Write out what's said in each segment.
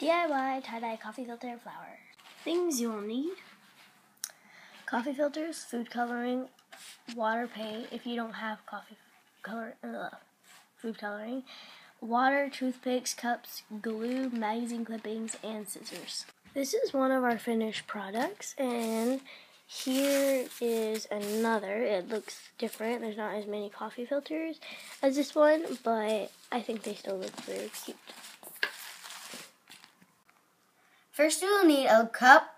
DIY tie-dye coffee filter flower. Things you'll need. Coffee filters, food coloring, water paint if you don't have coffee color, uh, food coloring, water, toothpicks, cups, glue, magazine clippings, and scissors. This is one of our finished products and here is another. It looks different. There's not as many coffee filters as this one, but I think they still look very cute. First, you will need a cup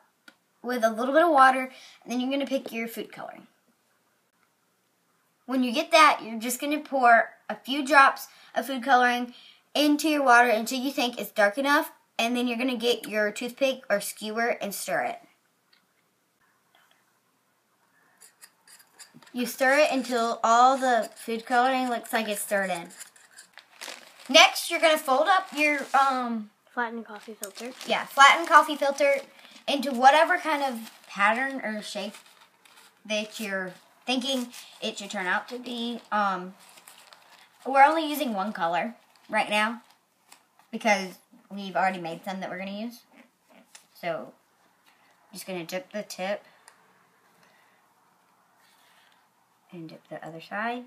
with a little bit of water, and then you're going to pick your food coloring. When you get that, you're just going to pour a few drops of food coloring into your water until you think it's dark enough, and then you're going to get your toothpick or skewer and stir it. You stir it until all the food coloring looks like it's stirred in. Next, you're going to fold up your um, flattened coffee filter. Yeah, flattened coffee filter into whatever kind of pattern or shape that you're thinking it should turn out to be. Um, we're only using one color right now because we've already made some that we're going to use. So, I'm just going to dip the tip and dip the other side.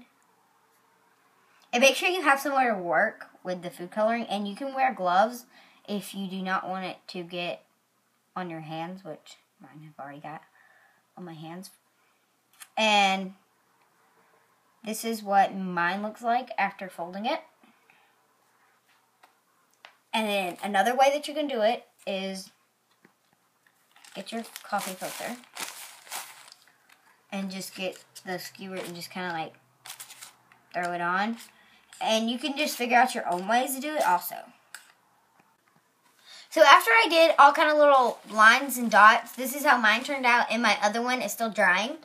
And make sure you have somewhere to work with the food coloring. And you can wear gloves if you do not want it to get on your hands, which mine have already got on my hands. And this is what mine looks like after folding it. And then another way that you can do it is get your coffee filter and just get the skewer and just kind of like throw it on. And you can just figure out your own ways to do it also. So after I did all kind of little lines and dots, this is how mine turned out and my other one is still drying.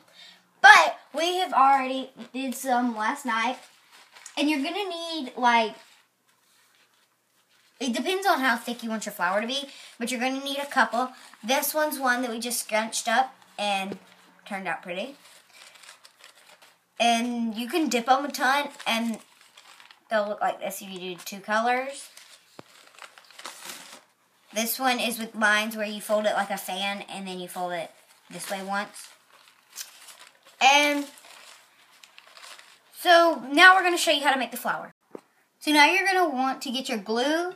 But we have already did some last night and you're going to need like it depends on how thick you want your flower to be, but you're going to need a couple. This one's one that we just scrunched up and turned out pretty. And you can dip them a ton and they'll look like this if you do two colors. This one is with lines where you fold it like a fan and then you fold it this way once. And so now we're going to show you how to make the flower. So now you're going to want to get your glue,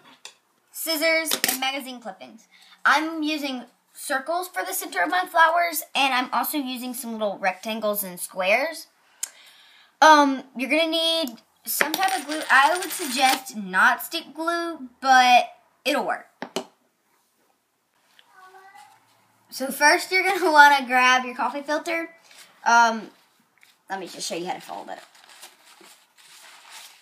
scissors, and magazine clippings. I'm using circles for the center of my flowers, and I'm also using some little rectangles and squares. Um, you're going to need some type of glue. I would suggest not stick glue, but it'll work. So first you're going to want to grab your coffee filter. Um, let me just show you how to fold it.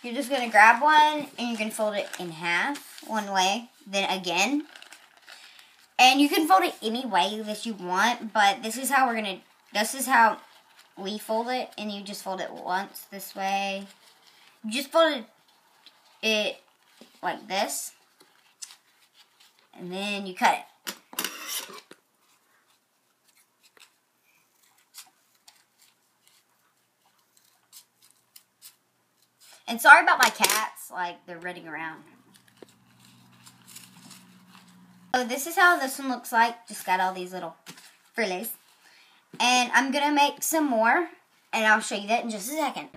You're just going to grab one and you're going to fold it in half one way, then again. And you can fold it any way that you want, but this is how we're going to, this is how we fold it. And you just fold it once this way. You just fold it, it like this. And then you cut it. And sorry about my cats, like they're running around. So this is how this one looks like. Just got all these little frillies. And I'm going to make some more, and I'll show you that in just a second.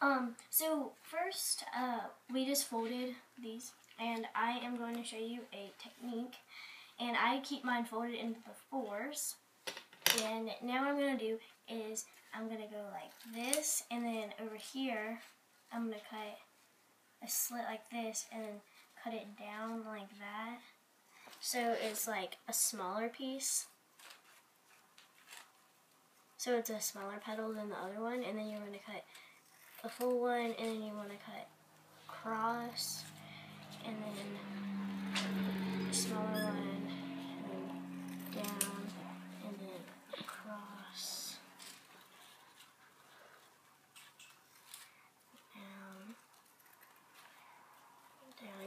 Um, so first, uh, we just folded these, and I am going to show you a technique. And I keep mine folded into the fours. And now what I'm going to do is I'm going to go like this, and then over here, I'm going to cut a slit like this and then cut it down like that. So it's like a smaller piece. So it's a smaller petal than the other one. And then you're going to cut a full one and then you want to cut cross and then a smaller one and down and then across.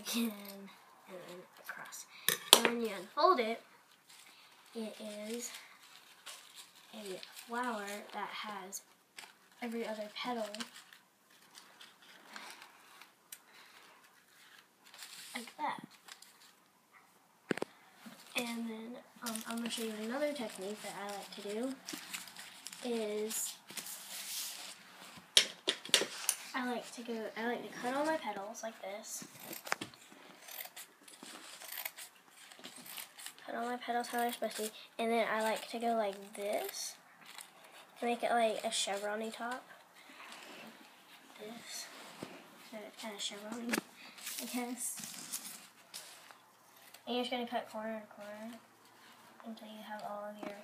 Again, and then across. And when you unfold it, it is a flower that has every other petal like that. And then um, I'm going to show you another technique that I like to do is I like to go I like to cut all my petals like this. Cut all my petals how they're supposed to be. And then I like to go like this. To make it like a chevrony top. This. So it's kind of chevron I guess. And you're just gonna cut corner to corner until you have all of your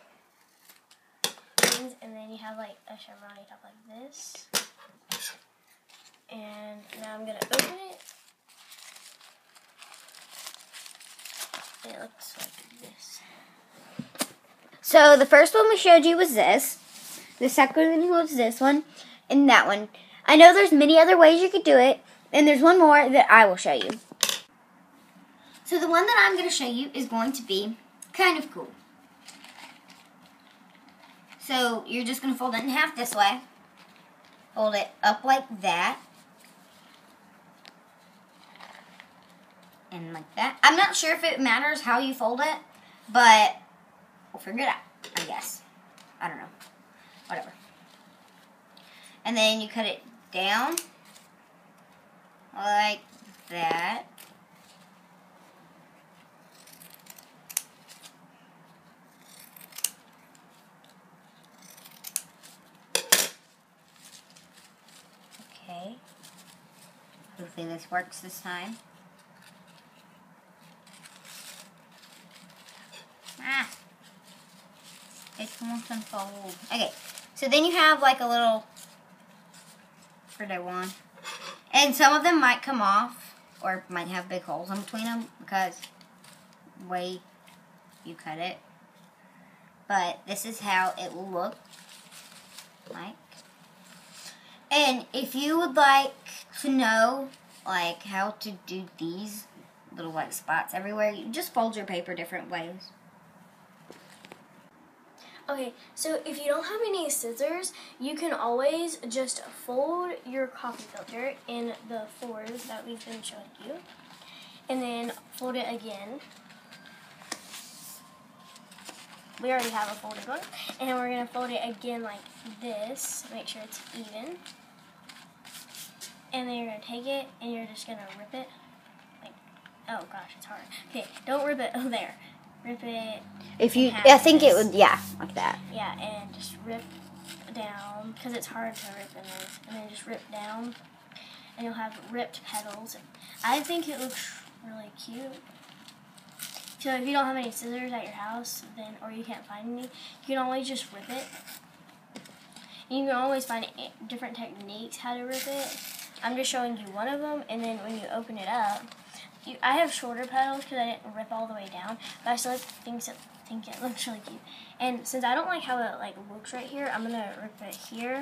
things, and then you have like a chevrony top like this. And now I'm gonna open it. It looks like this. So the first one we showed you was this. The second one was this one, and that one. I know there's many other ways you could do it, and there's one more that I will show you. So the one that I'm going to show you is going to be kind of cool. So you're just going to fold it in half this way. Fold it up like that. And like that. I'm not sure if it matters how you fold it, but we'll figure it out, I guess. I don't know. Whatever. And then you cut it down like that. Okay. Hopefully this works this time. It won't unfold. Okay. So then you have like a little for day one. And some of them might come off or might have big holes in between them because way you cut it. But this is how it will look like. And if you would like to know like how to do these little white spots everywhere, you just fold your paper different ways. Okay, so if you don't have any scissors, you can always just fold your coffee filter in the fours that we've been showing you. And then fold it again. We already have a folded one. And we're going to fold it again like this. Make sure it's even. And then you're to take it and you're just going to rip it. Like, oh gosh, it's hard. Okay, don't rip it. Oh, there. Rip it If you, I think it would, yeah, like that. yeah, and just rip down because it's hard to rip in this, and then just rip down, and you'll have ripped petals. I think it looks really cute. So if you don't have any scissors at your house, then or you can't find any, you can always just rip it. And you can always find different techniques how to rip it. I'm just showing you one of them, and then when you open it up, you, I have shorter petals because I didn't rip all the way down, but I still think it, think it looks really cute. And since I don't like how it like looks right here, I'm gonna rip it here